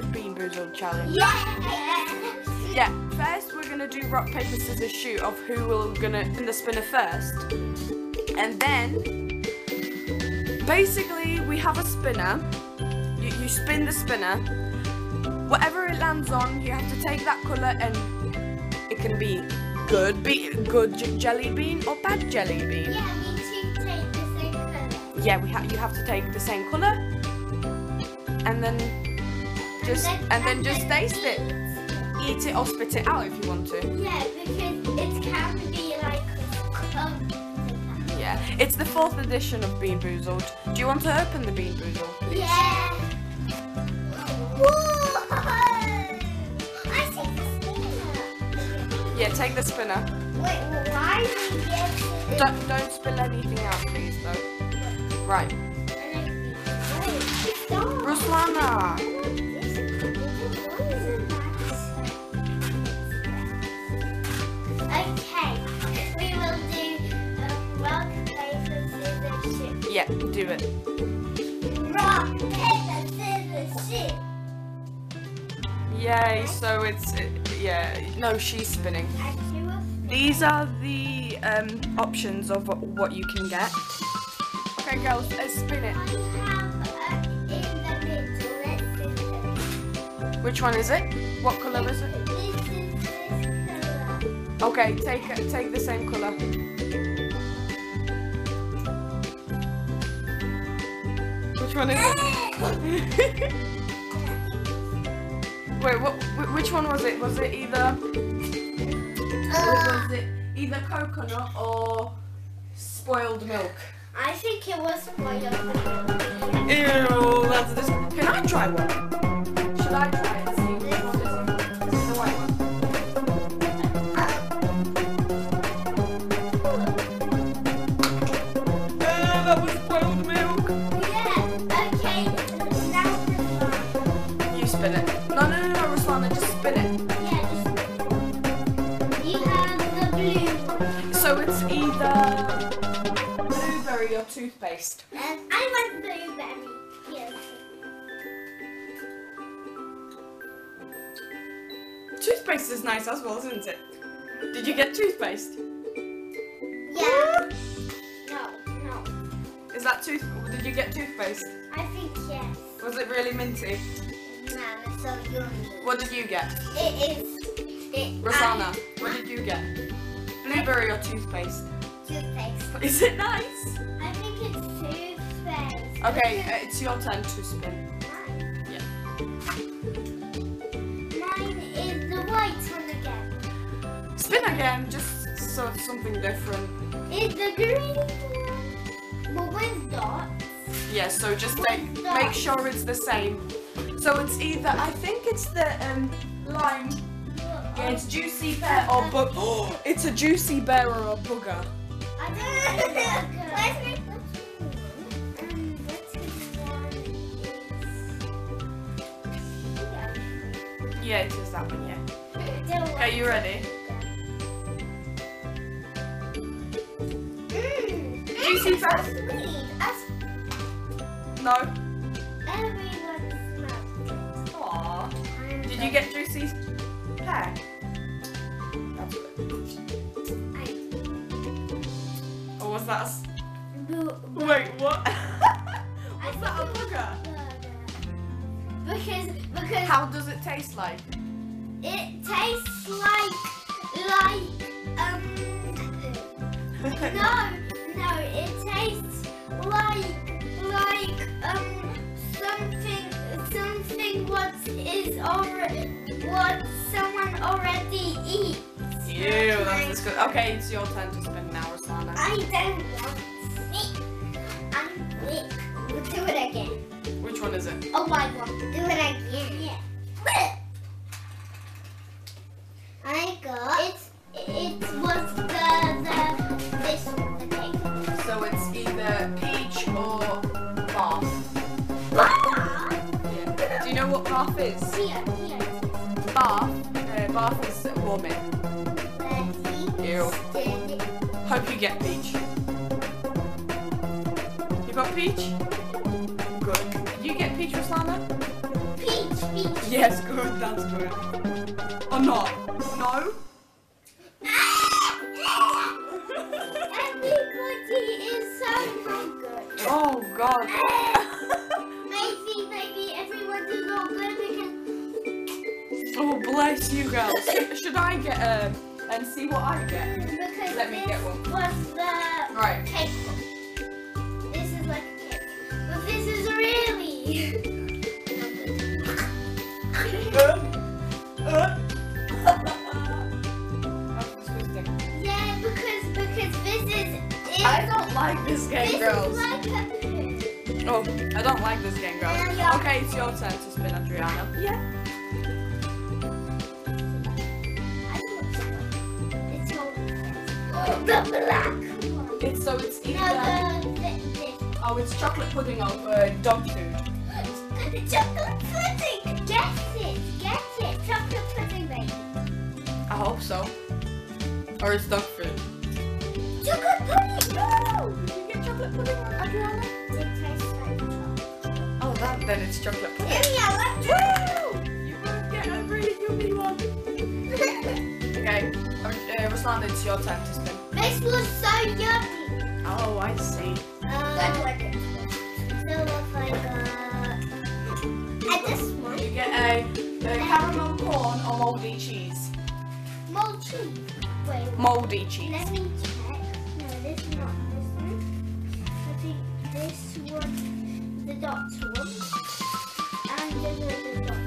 the Bean Boozled challenge? Yeah. Yeah, first we're gonna do rock, paper, scissors, shoot of who will gonna spin the spinner first. And then basically we have a spinner. You, you spin the spinner. Whatever it lands on, you have to take that colour and it can be good be good jelly bean or bad jelly bean. Yeah, me too. Take the same colour. Yeah, we have you have to take the same colour and then just and then just taste it. Eat it or spit it out if you want to. Yeah, because it can be like Yeah, it's the fourth edition of Bean Boozled. Do you want to open the Bean Boozled? Yeah. Whoa! I see the spinner. Yeah, take the spinner. Wait, why do we get to Don't, don't spill anything out, please, though. Right. Ruslana! Yeah, do it. Rock, paper, scissors, shoot. Yay, so it's, uh, yeah, no, she's spinning. I do a These are the um, options of what, you can get. Okay, girls, let's spin it. I have in the middle. Let's do it. Which one is it? What colour is it? This is this color. Okay, take take the same colour. One is it? Wait, what? wh- Which one was it? Was it either? Uh, Was it either coconut or spoiled milk? I think it was spoiled. milk. Ew, that's this. Can I try one? Toothpaste is nice as well, isn't it? Did you get toothpaste? Yeah. No. No. Is that tooth? Did you get toothpaste? I think yes. Was it really minty? No, it's so yummy. What did you get? It is. It, Rosanna, what did you get? Blueberry or toothpaste? Toothpaste. Is it nice? I think it's toothpaste. Okay, uh, it's your turn to spin. Again. Just so something different. Is the green one? But with dots. Yeah, so just make, make sure it's the same. So it's either, I think it's the um, lime. Yeah, it's juicy pear or bug. Oh, it's a juicy bear or a booger. I don't know. Let's make the what's this one? Yeah, it is that one, yeah. Yeah. Okay, you ready? It's so pear? No. everyone smells Aww. it. Did you get juicy pear? That's good. Or was that Wait, what? was that a booger? Because because How does it taste like? it tastes like like um no no it tastes like like um something something what is already what someone already eats. Ew, that's disgusting. Okay, it's your turn to spend spin now, Rosanna. I don't want it. I'm weak. We'll do it again. Which one is it? Oh, I want to do it again. Yeah. bath. Ew. Hope you get peach. You got peach? Good. Did you get peach, Roslana? Peach, peach, Yes, good. That's good. Or not? No. Ah, Everybody is so hungry. Oh God. Ah. Oh bless you, girls. Should, should I get a and see what I get? because Let me get one. was the Right. cake one. This is like a cake, but this is really. yeah, because because this is. It, I don't like this this game, girls. is like a. Oh, I don't like this game, girls. Yeah. Okay, it's your turn to spin, Adriana. Yeah. The black. It's so it's No, either the, the, the oh, it's chocolate pudding or uh, dog food. chocolate pudding. Get it, get it. Chocolate pudding, baby. I hope so. Or it's dog food. Chocolate pudding. No. Did you get chocolate pudding, Adriana? It tastes like chocolate. Oh, that then it's chocolate pudding. Yeah, let's You will get a really yummy one. Okay, uh, Ruslan, it's your turn to. This was so yummy. Oh, I see. It. So if I got at this one, You get a, a caramel corn or moldy cheese. mold cheese. Wait, Moldy cheese. let me check. No, this is not this one. I think this one, the dot one, and then the dot.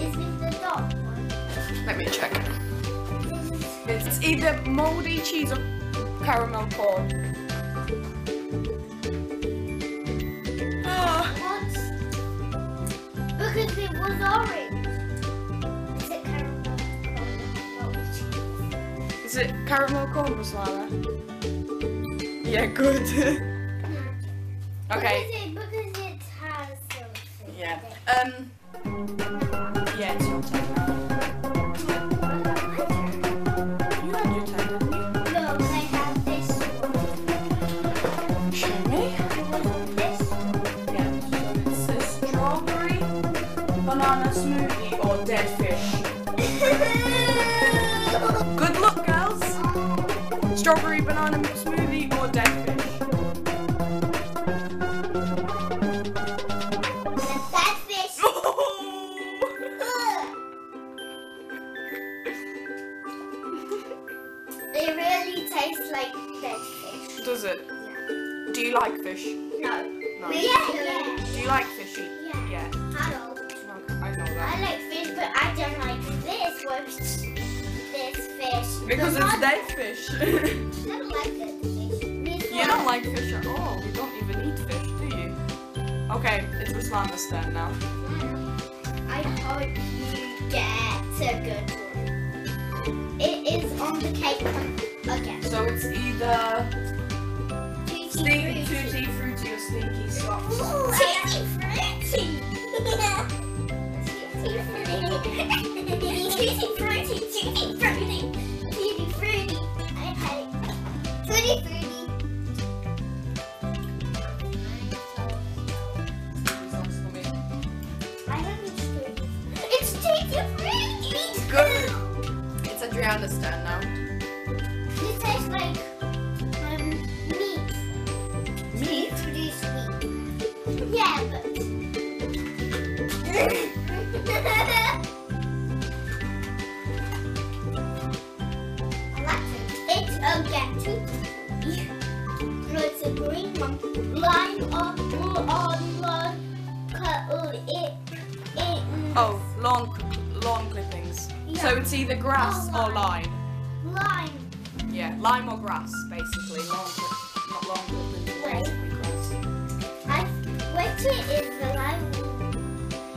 Is this the dot one? Let me check. It's either moldy cheese or caramel corn. Ah, what? Because it was orange. Is it caramel? Mold cheese. is it caramel corn, Ruslana? Yeah, good. okay. Because it, because it has something. Yeah. Um. Fish. I don't like fish. You one- don't like fish at all. You don't even eat fish, do you? Okay, it's Ruslana's turn now. I hope you get a good one. It is on the cake again. So it's either Tutti stinky tutti frutti or stinky socks. Tutti frutti. Tutti frutti. Tutti frutti. So it's either grass Oh, or lime. Lime. Yeah, lime or grass, basically. Clip, not lawn clippings, Right. grass. I which is the lime.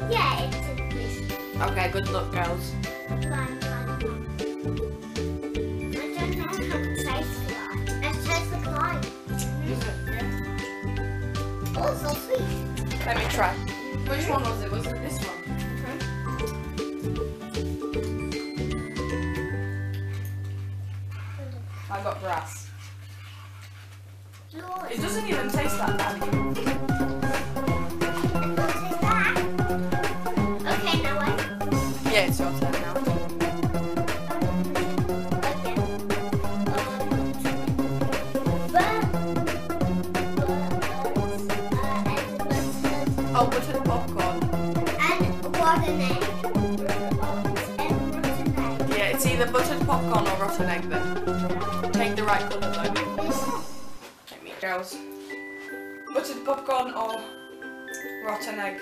Yeah, it's a this. Okay, good luck, girls. Lime, lime, lime. I don't know how to taste lime. It tastes like lime. Is it? Yeah. Oh, so sweet. Let me try. Which one was it? Was it got grass. It doesn't even taste that bad. What's that? Okay, Buttered popcorn or rotten egg?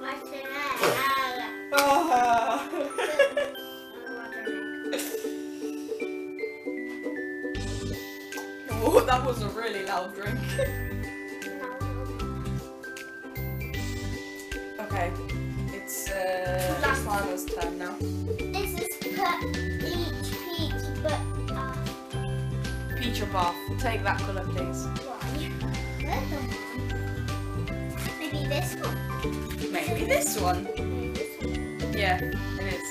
rotten egg. Oh. Oh, that was a really loud drink. okay, it's uh, Ruslana's turn now. This is per each peach, but uh, Peach or bath? Take that colour, please. why? One? Maybe this one. Maybe this one. This one. Yeah, it is.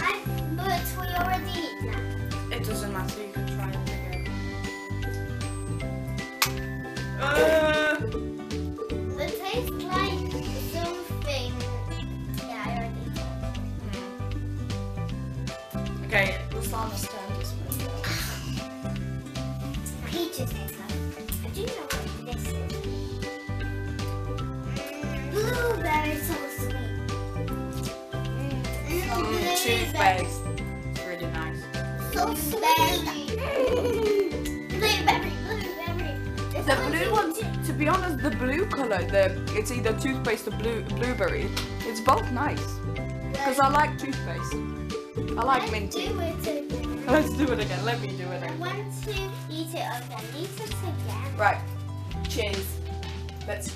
I, but we already eat that. It doesn't matter. You can try it again. Uh, It tastes like something. Yeah, I already hmm. Okay, Ruslana's turn. This one. Peaches blueberry. It's really nice. So sweet. Blueberry, blueberry. It's The blue one, to be honest, the blue color, the it's either toothpaste or blue blueberry. It's both nice because I like toothpaste. I like Let's minty. do. Let's do it again. Let me do it I again. want to eat it again. Eat it again. Right. Cheers. Let's.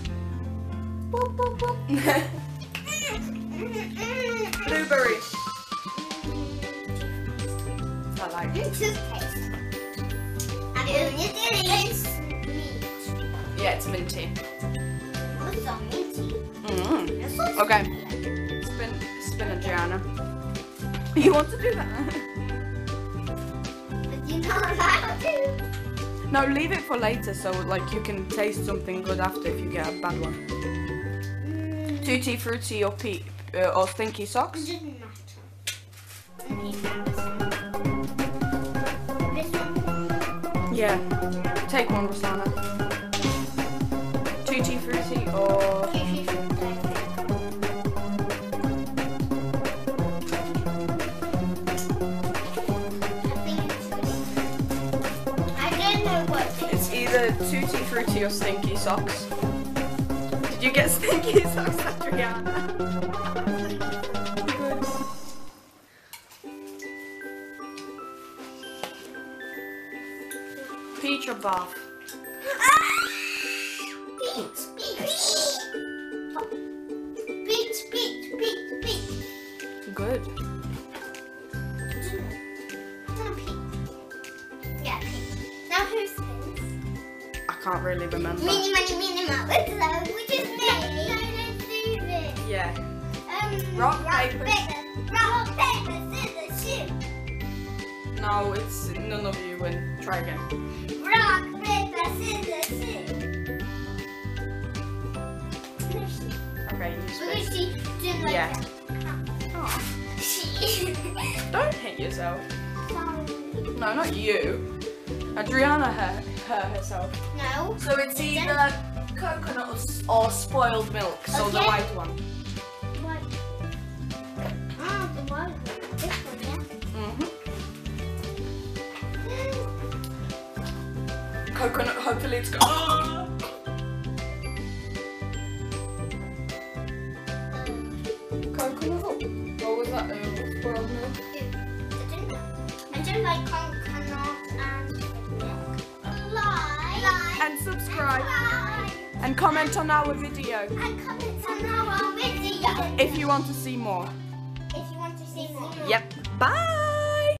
Boop, boop, boop. Blueberry. Toothpaste. And it is meat. Yeah, it's minty. What's so meaty? Mm. It's so Okay. Spin, spin it, Gianna. You want to do that? But you know how to. No, leave it for later so like you can taste something good after if you get a bad one. Mm, Tutti frutti or pe- uh, or stinky it socks. doesn't matter. Yeah. Take one, Rosanna. Tutti frutti or I don't know what it's either tutti frutti or stinky socks. Did you get stinky socks, Adriana? Peach, peach, peach, peach, peach. Good. Yeah. Now who spins? I can't really remember. Mini, money, mini, mo. Which is me. No, let's do this. Yeah. Um, Rock, paper. rock, paper, scissors, shoot. No, it's none of you win. Try again. Yeah. Oh, don't hit yourself. Sorry. No, not you. Adriana hurt, hurt herself. No. So it's either coconut or, or spoiled milk. So the white one. What? Oh, the white one. This one, hmm yeah. Coconut. Hopefully it's good. and comment on our video And comment on our video. if you want to see more. If you want to see more. Yep. Bye.